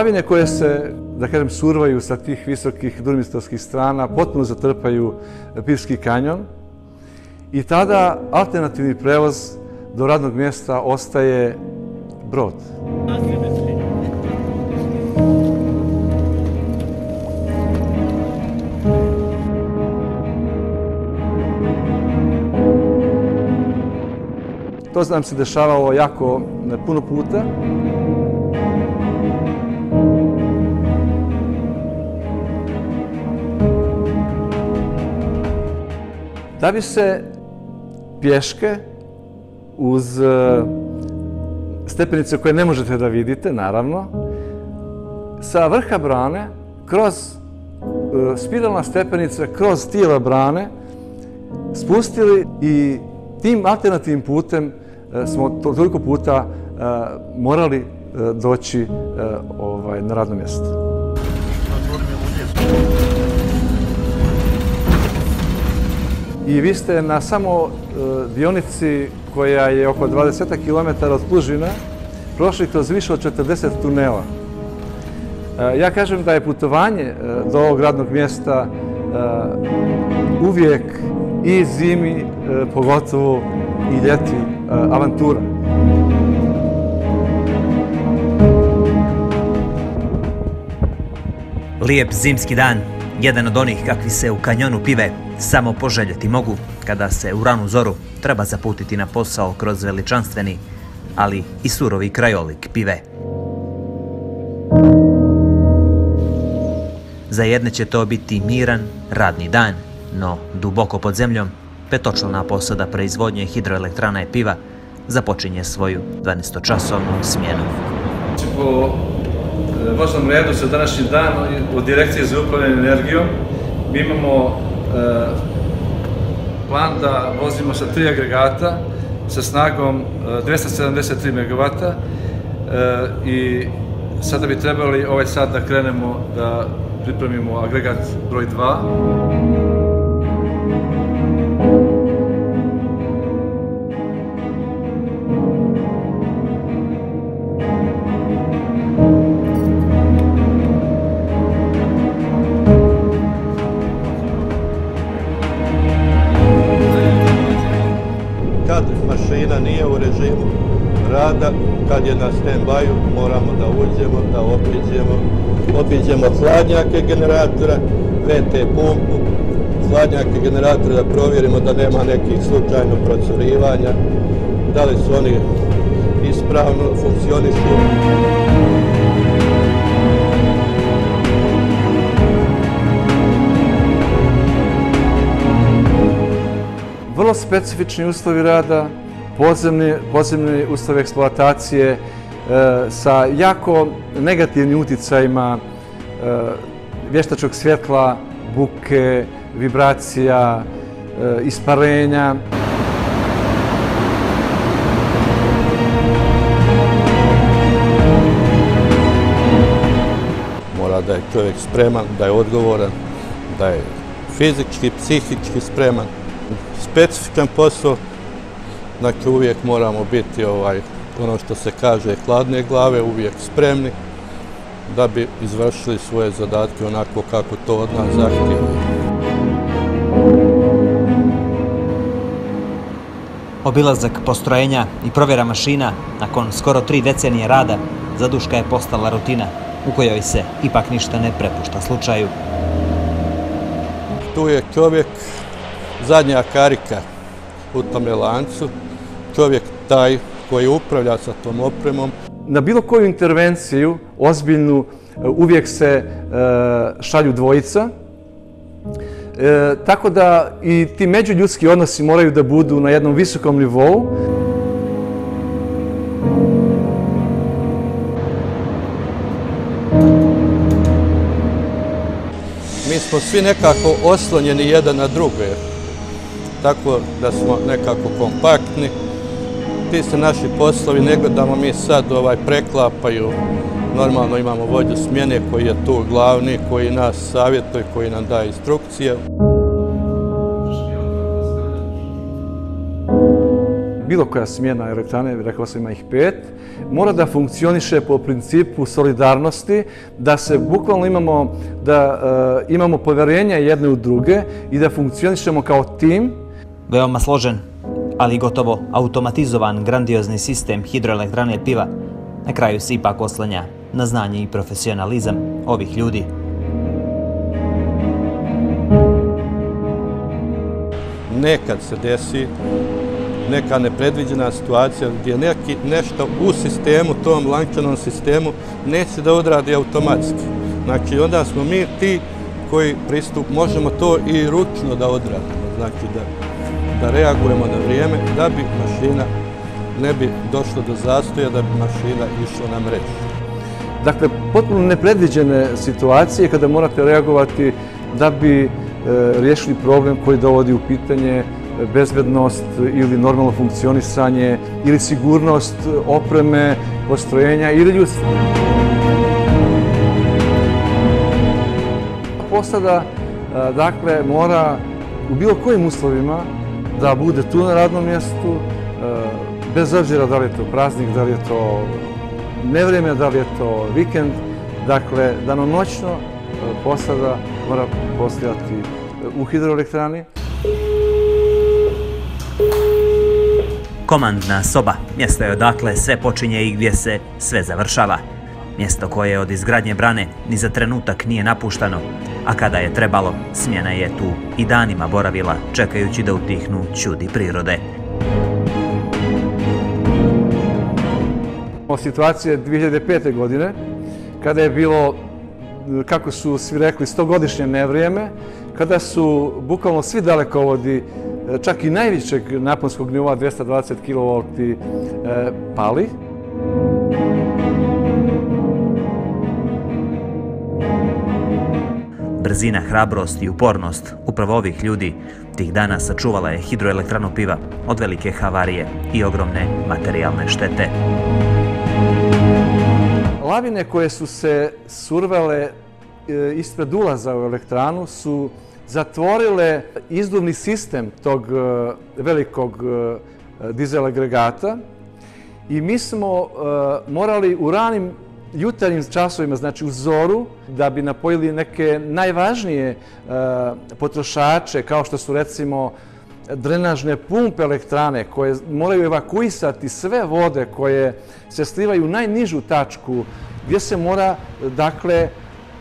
lavine koje se, da kažem, survaju sa tih visokih durmistovskih strana, potpuno zatrpaju Pirski kanjon i tada alternativni prevoz do radnog mjesta ostaje brod. To nam se dešavalo jako puno puta. Da bi se pješke uz e, stepenice koje ne možete da vidite, naravno, sa vrha brane, kroz e, spiralna stepenica, kroz tijela brane, spustili i tim alternativnim putem e, smo toliko puta morali doći ovaj, na radno mjesto. I vi ste na samo e, dionici koja je oko 20 km od Plužina, prošli kroz više od 40 tunela. E, ja kažem da je putovanje e, do ovog radnog mjesta e, uvijek i zimi, e, pogotovo i ljeti, e, avantura. Lijep zimski dan, jedan od onih kakvi se u kanjonu pive samo poželjeti mogu kada se u ranu zoru treba zaputiti na posao kroz veličanstveni, ali i surovi krajolik pive. Za jedne će to biti miran, radni dan, no duboko pod zemljom, petočlana posada proizvodnje hidroelektrana i piva započinje svoju 12-časovnu smjenu. Znači, po e, vožnom redu za današnji dan od Direkcije za upravljanje energijom mi imamo e, plan da vozimo sa tri agregata sa snagom e, 273 MW e, i sada bi trebali ovaj sat da krenemo da pripremimo agregat broj 2. Je na stand-byu moramo da uđemo, da obiđemo, obiđemo hladnjake generatora, VT pumpu, hladnjake generatora da provjerimo da nema nekih slučajno procurivanja, da li su oni ispravno funkcionišu. Vrlo specifični uslovi rada, posebni, posebni ustav eksploatacije e, sa jako negativnim uticajima e, vještačog svjetla, buke, vibracija, e, isparenja. Mora da je čovjek spreman, da je odgovoran, da je fizički, psihički spreman. Specifičan posao, Znači uvijek moramo biti ovaj, ono što se kaže hladne glave, uvijek spremni da bi izvršili svoje zadatke onako kako to od nas zahtjeva. Obilazak postrojenja i provjera mašina nakon skoro tri decenije rada zaduška je postala rutina u kojoj se ipak ništa ne prepušta slučaju. Tu je čovjek zadnja karika u tome lancu čovjek taj koji upravlja sa tom opremom. Na bilo koju intervenciju, ozbiljnu, uvijek se e, šalju dvojica. E, tako da i ti međuljudski odnosi moraju da budu na jednom visokom nivou. Mi smo svi nekako oslonjeni jedan na druge, tako da smo nekako kompaktni ti se naši poslovi ne gledamo mi sad ovaj preklapaju. Normalno imamo vođu smjene koji je tu glavni, koji nas savjetuje, koji nam daje instrukcije. bilo koja smjena elektrane, rekao sam ima ih pet, mora da funkcioniše po principu solidarnosti, da se bukvalno imamo, da uh, imamo poverenja jedne u druge i da funkcionišemo kao tim. Veoma složen, ali gotovo automatizovan grandiozni sistem hidroelektrane piva na kraju se ipak oslanja na znanje i profesionalizam ovih ljudi. Nekad se desi neka nepredviđena situacija gdje neki nešto u sistemu, tom lančanom sistemu, neće da odradi automatski. Znači, onda smo mi ti koji pristup, možemo to i ručno da odradimo, znači da, da reagujemo na vrijeme da bi mašina ne bi došlo do zastoja da bi mašina išla na mrežu. Dakle, potpuno nepredviđene situacije kada morate reagovati da bi e, riješili problem koji dovodi u pitanje bezbednost ili normalno funkcionisanje ili sigurnost opreme, postrojenja ili ljudstva. Posada, e, dakle, mora u bilo kojim uslovima da bude tu na radnom mjestu, e, bez obzira da li je to praznik, da li je to nevrijeme, da li je to vikend. Dakle, danonoćno e, posada mora postojati u hidroelektrani. Komandna soba, mjesto je odakle sve počinje i gdje se sve završava. Mjesto koje od izgradnje brane ni za trenutak nije napuštano, a kada je trebalo, smjena je tu i danima boravila, čekajući da utihnu čudi prirode. situacije 2005. godine, kada je bilo, kako su svi rekli, stogodišnje nevrijeme, kada su bukvalno svi dalekovodi, e, čak i najvišeg naponskog nivoa 220 kV e, pali. Brzina, hrabrost i upornost upravo ovih ljudi tih dana sačuvala je hidroelektranu piva od velike havarije i ogromne materijalne štete. Lavine koje su se survale e, ispred ulaza u elektranu su zatvorile izduvni sistem tog e, velikog e, dizel agregata i mi smo morali u ranim jutarnjim časovima, znači u zoru, da bi napojili neke najvažnije e, potrošače, kao što su recimo drenažne pumpe elektrane koje moraju evakuisati sve vode koje se slivaju u najnižu tačku gdje se mora dakle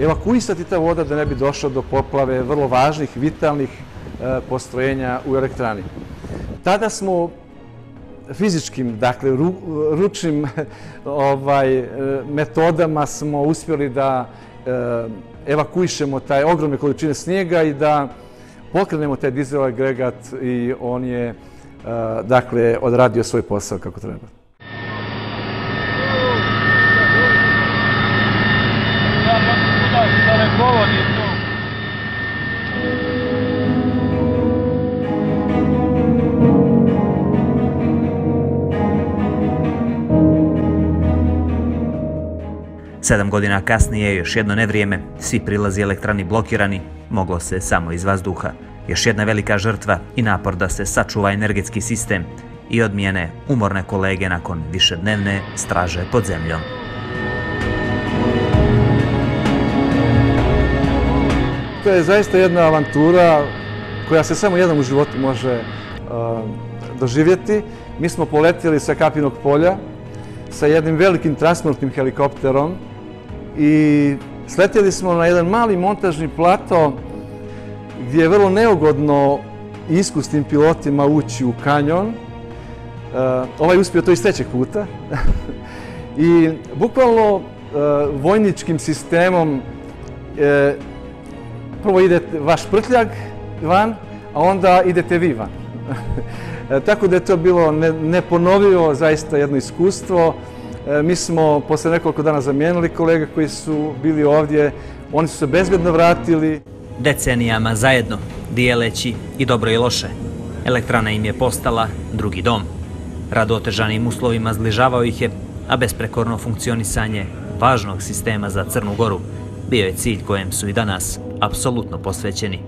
evakuisati ta voda da ne bi došlo do poplave vrlo važnih, vitalnih e, postrojenja u elektrani. Tada smo fizičkim, dakle, ručnim ovaj, e, metodama smo uspjeli da e, evakuišemo taj ogromne količine snijega i da pokrenemo taj dizel agregat i on je e, dakle odradio svoj posao kako treba. Sedam godina kasnije, još jedno nevrijeme, svi prilazi elektrani blokirani, moglo se samo iz vazduha. Još jedna velika žrtva i napor da se sačuva energetski sistem i odmijene umorne kolege nakon višednevne straže pod zemljom. To je zaista jedna avantura koja se samo jednom u životu može uh, doživjeti. Mi smo poletjeli sa Kapinog polja sa jednim velikim transportnim helikopterom i sletjeli smo na jedan mali montažni plato gdje je vrlo neugodno iskusnim pilotima ući u kanjon. Uh, ovaj uspio to iz trećeg puta. I bukvalno e, vojničkim sistemom uh, prvo ide vaš prtljag van, a onda idete vi van. Tako da je to bilo neponovivo zaista jedno iskustvo. E, mi smo posle nekoliko dana zamijenili kolega koji su bili ovdje. Oni su se bezbedno vratili decenijama zajedno, dijeleći i dobro i loše. Elektrana im je postala drugi dom. Rad otežanim uslovima zbližavao ih je, a besprekorno funkcionisanje važnog sistema za Crnu Goru bio je cilj kojem su i danas apsolutno posvećeni.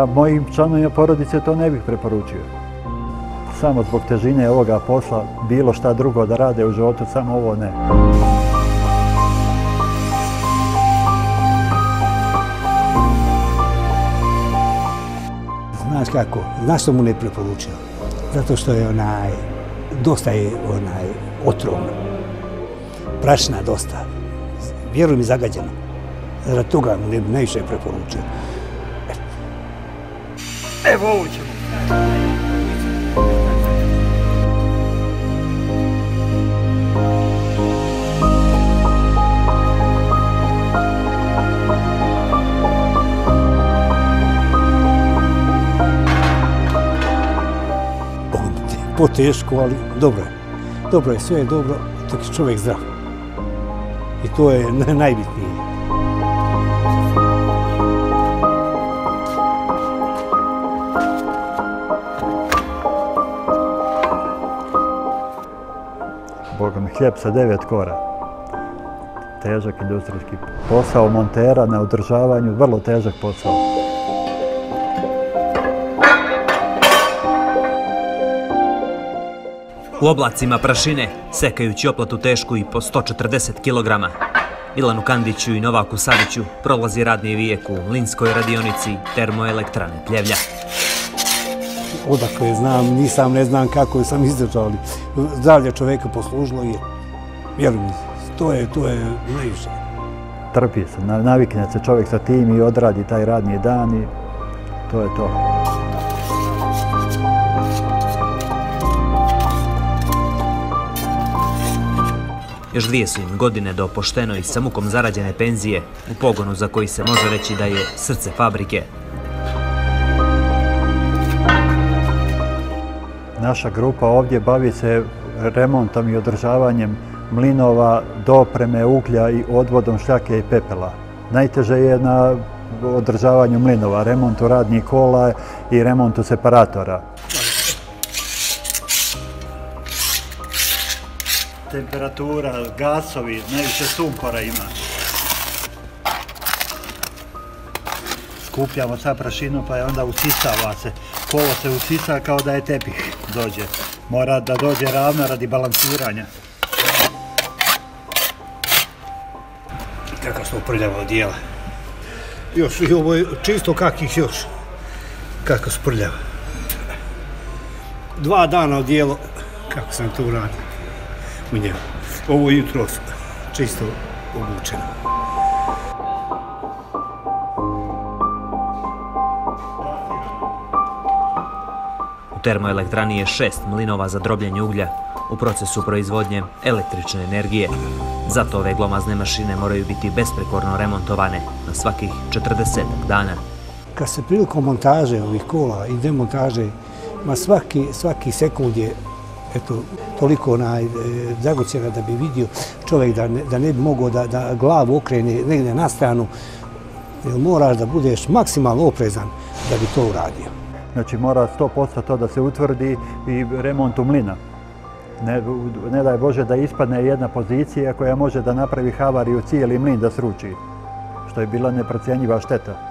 Ja mojim članovima porodice to ne bih preporučio. Samo zbog težine ovoga posla, bilo šta drugo da rade u životu, samo ovo ne. Znaš kako, znaš što mu ne preporučio? Zato što je onaj, dosta je onaj otrovno. Prašna dosta. Vjeruj mi zagađeno. Zato toga mu ne najviše preporučio. Evo ovo ćemo. poteško, ali dobro je. Dobro je, sve je dobro, tako je čovjek zdrav. I to je najbitnije. Hljeb sa devet kora. Težak industrijski posao montera na održavanju, vrlo težak posao. U oblacima prašine, sekajući oplatu tešku i po 140 kg, Milanu Kandiću i Novaku Saviću prolazi radni vijek u Linskoj radionici termoelektrane Pljevlja. Odakle znam, nisam, ne znam kako sam izdržao, ali zdravlje čoveka poslužilo i vjerujem, to je, to je najviše. Trpi se, navikne se čovjek sa tim i odradi taj radni dan i to je to. Još dvije su im godine do pošteno i sa mukom zarađene penzije u pogonu za koji se može reći da je srce fabrike. Naša grupa ovdje bavi se remontom i održavanjem mlinova, dopreme, uglja i odvodom šljake i pepela. Najteže je na održavanju mlinova, remontu radnih kola i remontu separatora. temperatura, gasovi, najviše sumpora ima. Skupljamo sa prašinu pa je onda usisava se. Kolo se usisa kao da je tepih dođe. Mora da dođe ravno radi balansiranja. Kako prljavo odijela. Još i ovo je čisto kakih još. Kako sprljava. Dva dana odijelo kako sam to uradio u njemu. Ovo jutro čisto obučeno. Termoelektrani je šest mlinova za drobljenje uglja u procesu proizvodnje električne energije. Zato ove glomazne mašine moraju biti besprekorno remontovane na svakih 40 dana. Kad se prilikom montaže ovih kola i demontaže, ma svaki, svaki sekund je eto, toliko onaj, e, da bi vidio čovjek da ne, da ne bi mogao da, da glavu okrene negdje na stranu, jer moraš da budeš maksimalno oprezan da bi to uradio. Znači mora 100% to da se utvrdi i remont u mlina. Ne, ne daj Bože da ispadne jedna pozicija koja može da napravi havariju cijeli mlin da sruči, što je bila neprocijenjiva šteta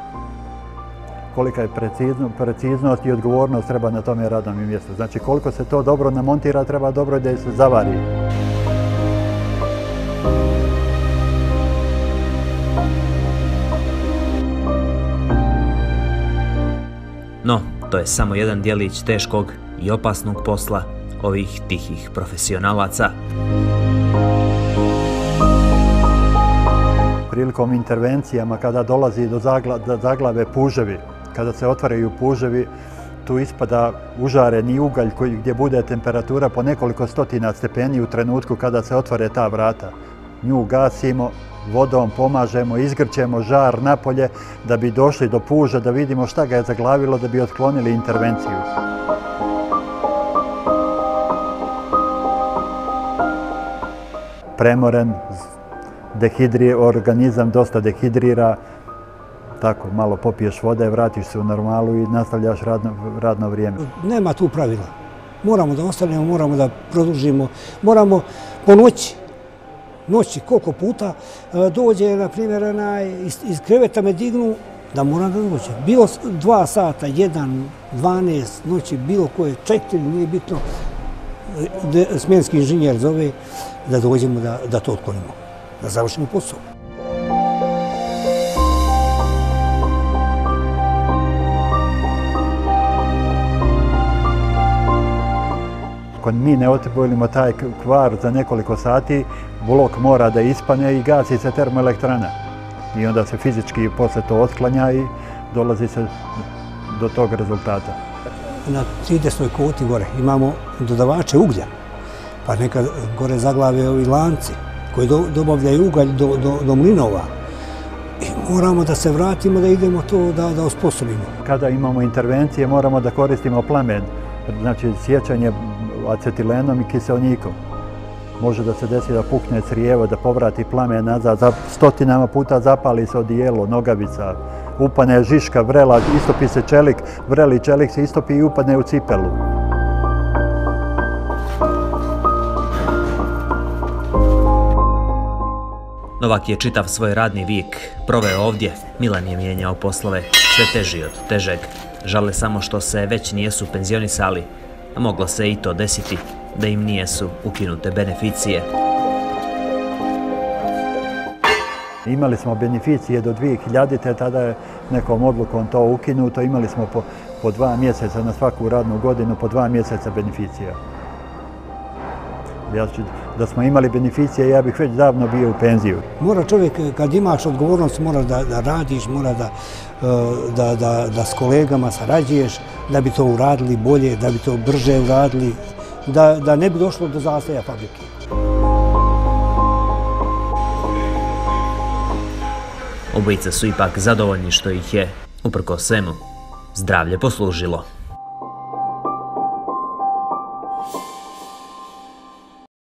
kolika je precizno, preciznost i odgovornost treba na tome radnom mjestu. Znači koliko se to dobro namontira, treba dobro da se zavari. No, to je samo jedan dijelić teškog i opasnog posla ovih tihih profesionalaca. Prilikom intervencijama kada dolazi do zaglave puževi, kada se otvaraju puževi, tu ispada užareni ugalj koji, gdje bude temperatura po nekoliko stotina stepeni u trenutku kada se otvore ta vrata. Nju gasimo, vodom pomažemo, izgrćemo žar napolje da bi došli do puža, da vidimo šta ga je zaglavilo, da bi otklonili intervenciju. Premoren, dehidri, organizam dosta dehidrira, tako, malo popiješ vode, vratiš se u normalu i nastavljaš radno, radno vrijeme. Nema tu pravila. Moramo da ostanemo, moramo da produžimo, moramo po noći, koliko puta e, dođe, na primjer, iz, iz kreveta me dignu, da moram da dođe. Bilo dva sata, jedan, dvanest noći, bilo koje, četiri, nije bitno, e, smjenski inženjer zove da dođemo da, da to otklonimo, da završimo posao. Ako mi ne otpojimo taj kvar za nekoliko sati, blok mora da ispane i gasi se termoelektrana. I onda se fizički posle to otklanja i dolazi se do tog rezultata. Na 30. koti gore imamo dodavače uglja, pa nekad gore zaglave ovi lanci koji do, dobavljaju ugalj do, do, do mlinova. I moramo da se vratimo, da idemo to da, da osposobimo. Kada imamo intervencije, moramo da koristimo plamen, znači sjećanje acetilenom i kiselnikom. Može da se desi da pukne crijevo, da povrati plame nazad, za stotinama puta zapali se odijelo, nogavica, upane žiška, vrela, istopi se čelik, vreli čelik se istopi i upadne u cipelu. Novak je čitav svoj radni vijek proveo ovdje. Milan je mijenjao poslove sve teži od težeg. Žale samo što se već nijesu penzionisali, a moglo se i to desiti da im nijesu ukinute beneficije. Imali smo beneficije do 2000. tada je nekom odlukom to ukinuto. Imali smo po, po dva mjeseca na svaku radnu godinu, po dva mjeseca beneficija. Ja ću, da smo imali beneficije, ja bih već davno bio u penziju. Mora čovjek, kad imaš odgovornost, mora da, da radiš, mora da, e, da, da, da s kolegama sarađuješ, da bi to uradili bolje, da bi to brže uradili, da, da ne bi došlo do zastaja fabrike. Obojica su ipak zadovoljni što ih je, uprko svemu, zdravlje poslužilo.